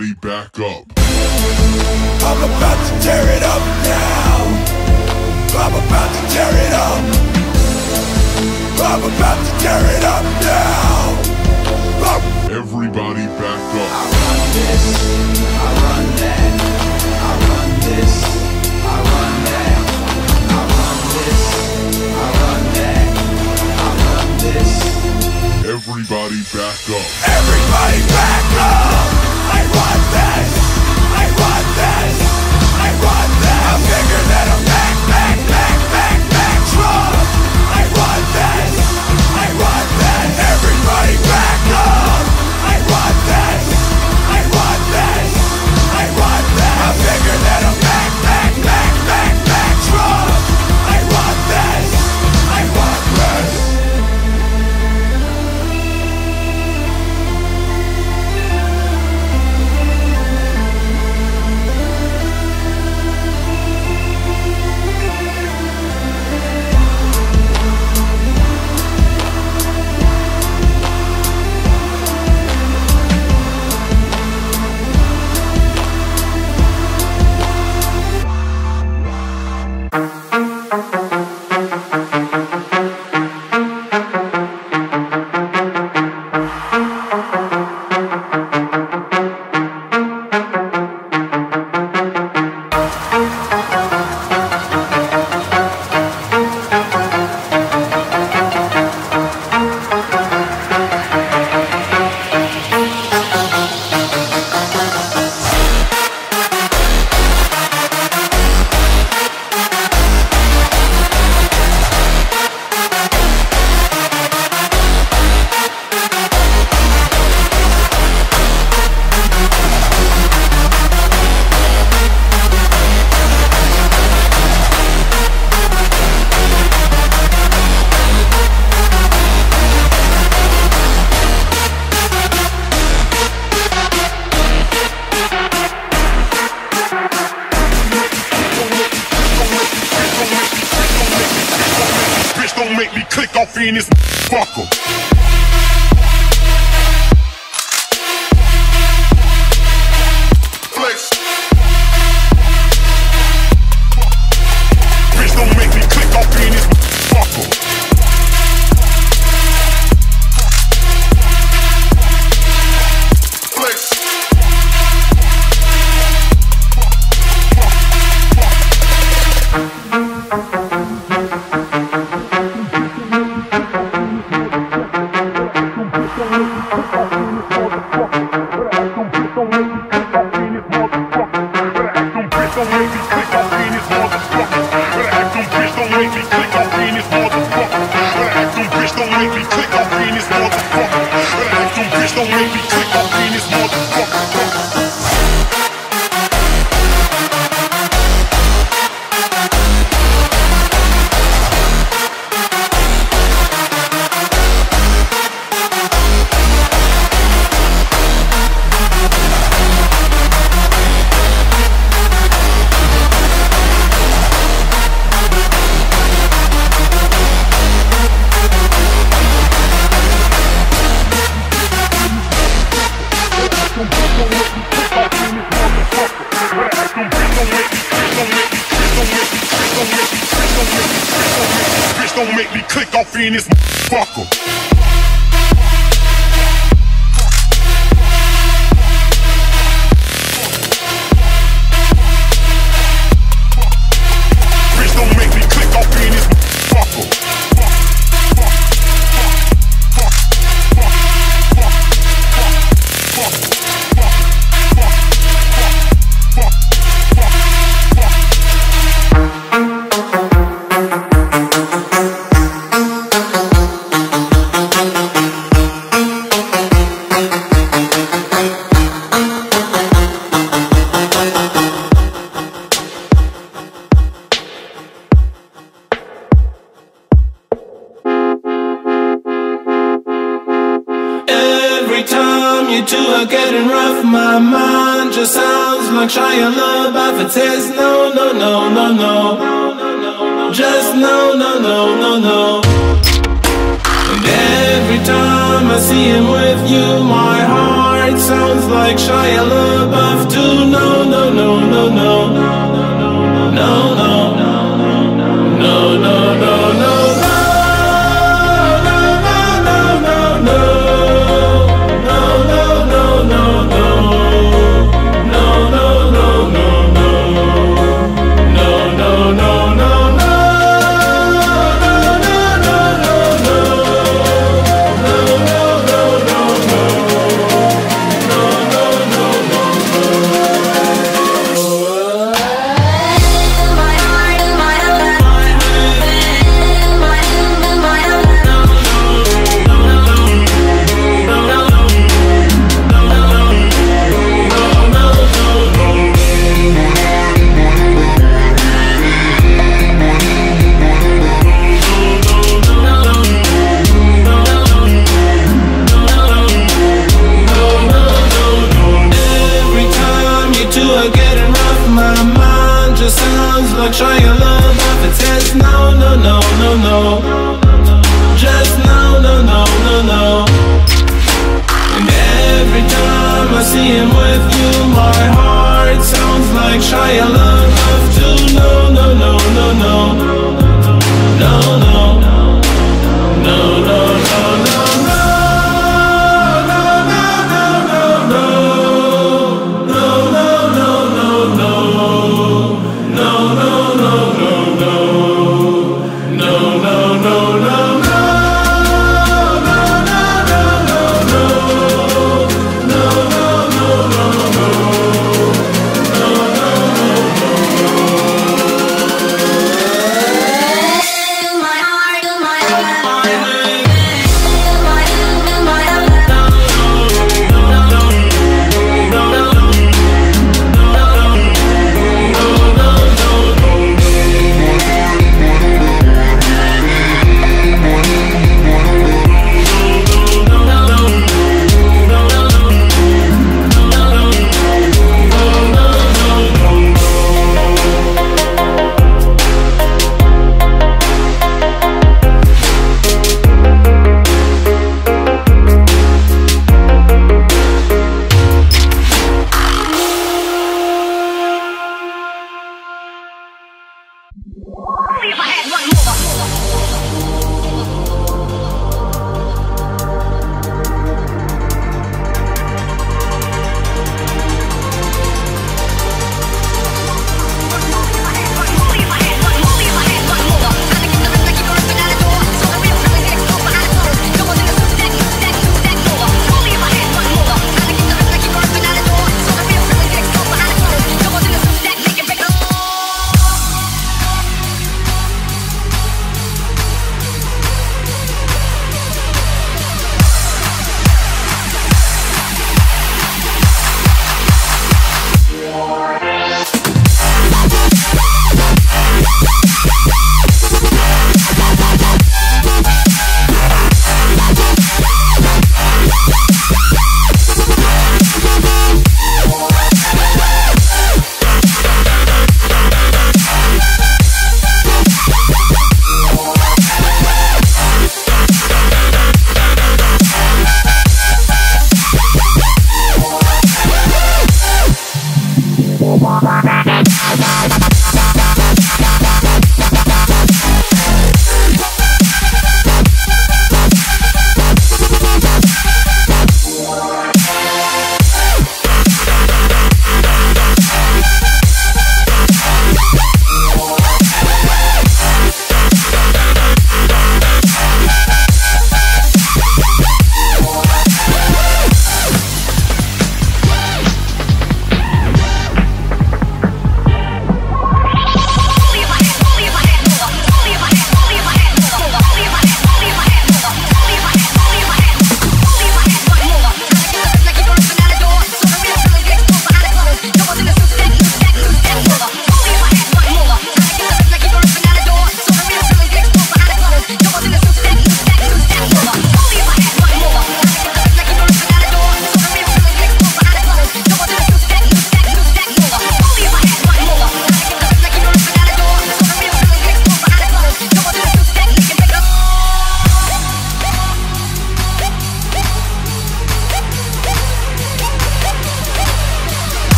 Everybody back up. I'm about to tear it up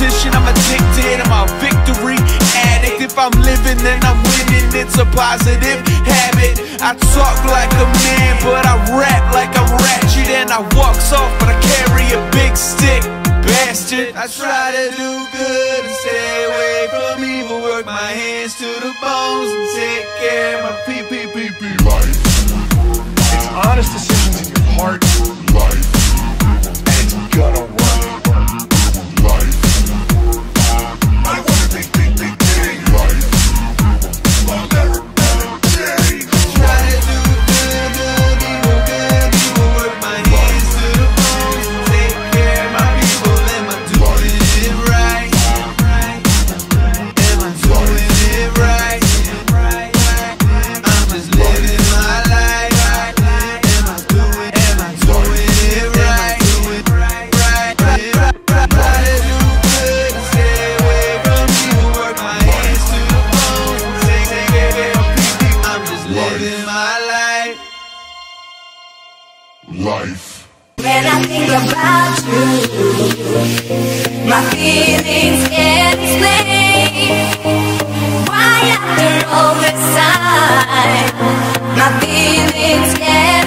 competition, I'm addicted, I'm a victory addict. If I'm living, then I'm winning, it's a positive habit. I talk like a man, but I rap like I'm ratchet, and I walk soft, but I carry a big stick, bastard. I try to do good and stay away from evil, work my hands to the bones, and take care of my PPPP life. It's honest decisions in your heart. My feelings can't explain why after all this time my feelings can't.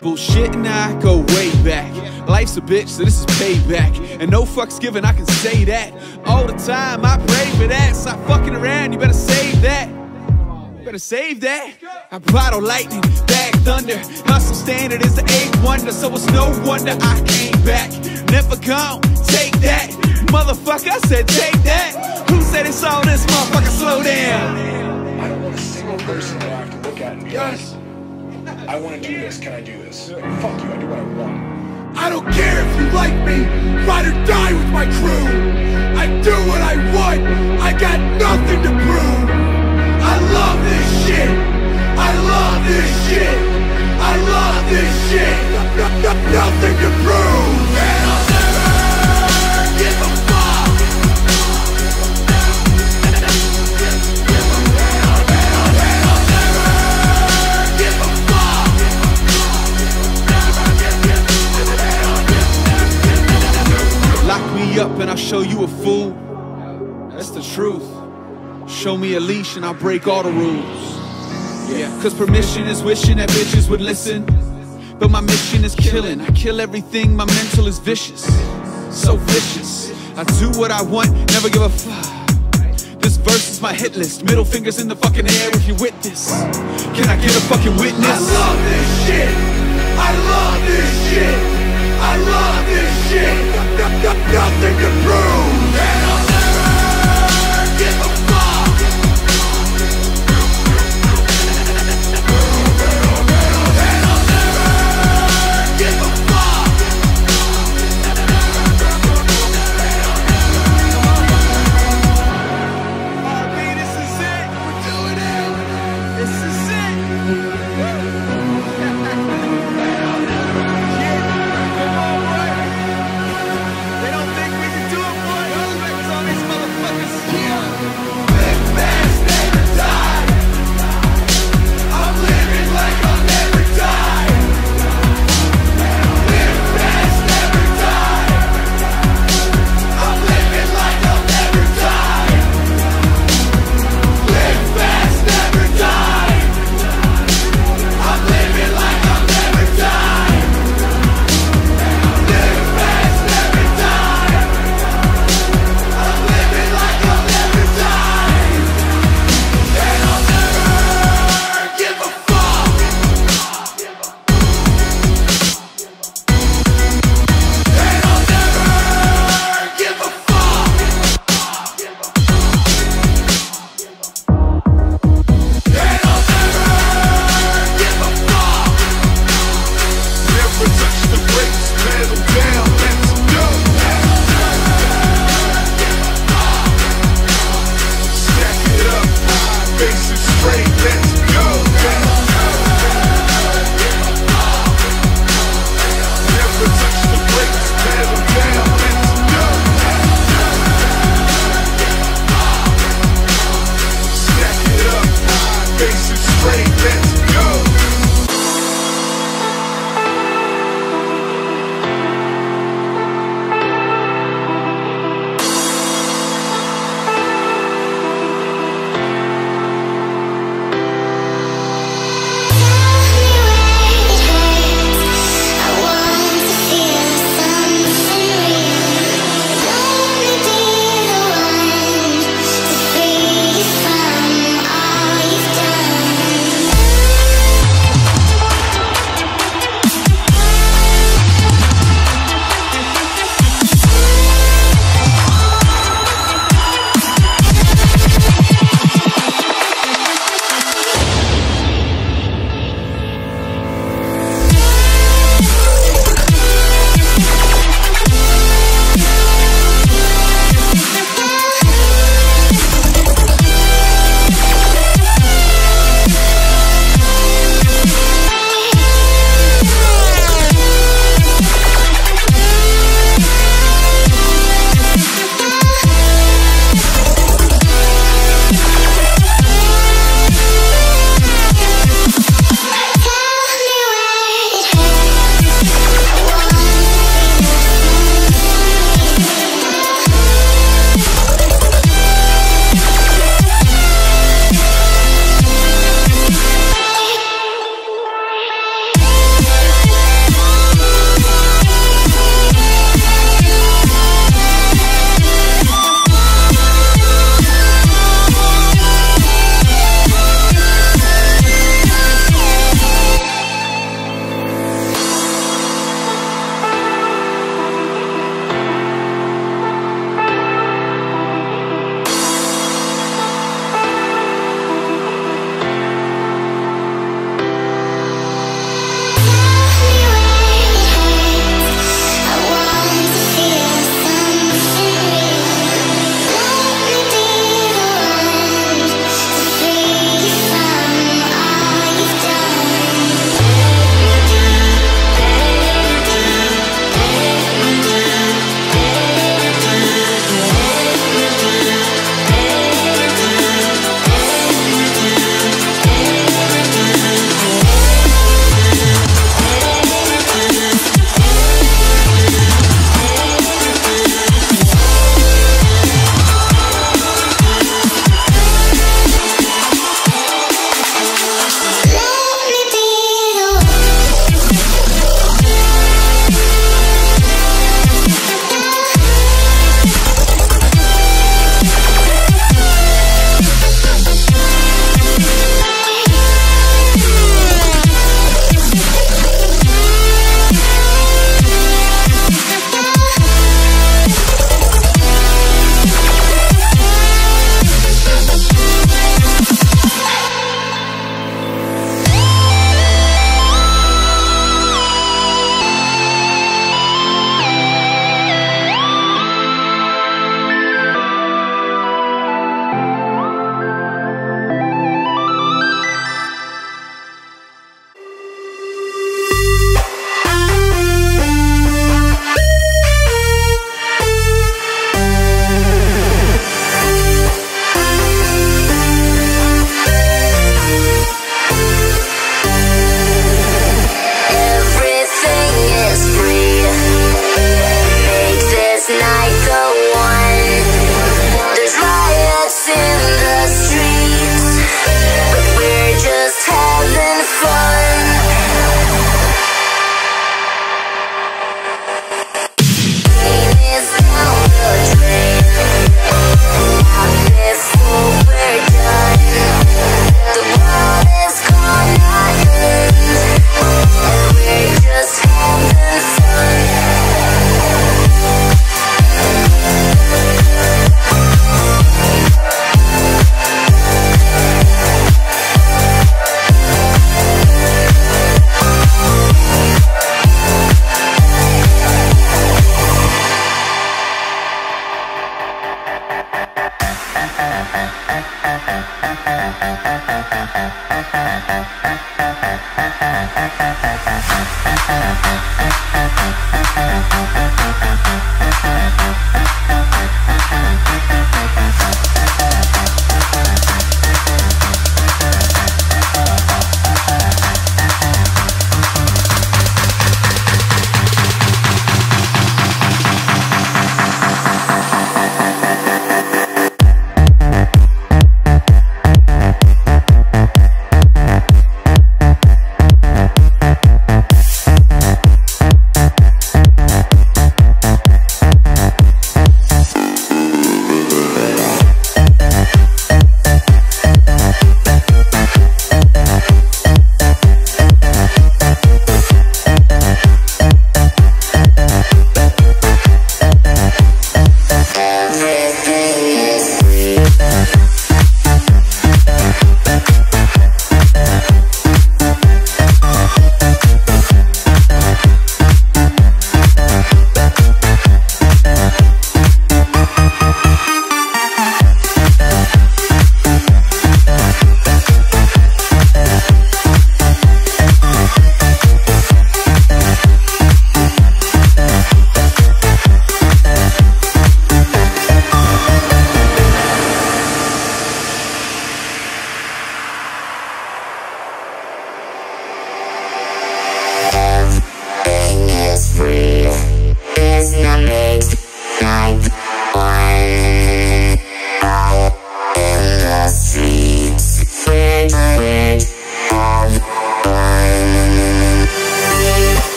Bullshit and I go way back. Life's a bitch, so this is payback. And no fucks given, I can say that. All the time, I pray for that. Stop fucking around, you better save that. You better save that. I bottle lightning, bag thunder. Hustle standard is the eighth wonder, so it's no wonder I came back. Never gone, take that. Motherfucker, I said take that. Who said it's all this motherfucker? Slow down. I don't want a single person that I have to look at and be like, I want to do this. Can I do this? Fuck you. I do what I want. I don't care if you like me, ride or die with my crew. I do what I want, I got nothing to prove. I love this shit, I love this shit, I love this shit. No- no- nothing to prove. Up and I'll show you a fool. That's the truth. Show me a leash and I'll break all the rules. Yeah, cause permission is wishing that bitches would listen. But my mission is killing. I kill everything, my mental is vicious. So vicious. I do what I want, never give a fuck. This verse is my hit list. Middle fingers in the fucking air if you with this. Can I get a fucking witness? I love this shit. I love this shit. I love this shit. No- nothing to prove.